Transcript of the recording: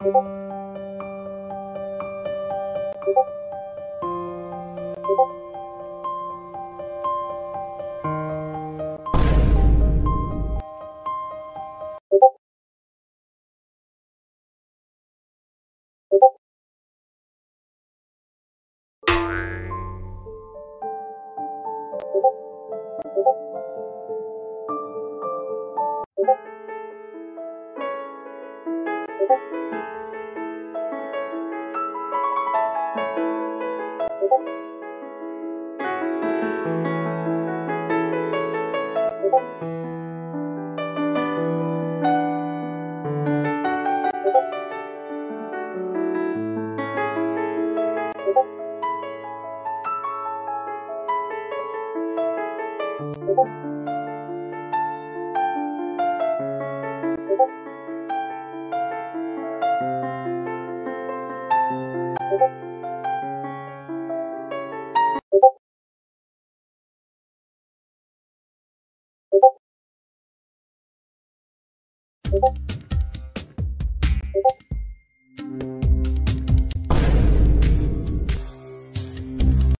고맙습니다. 고맙습니다.